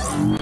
Peace.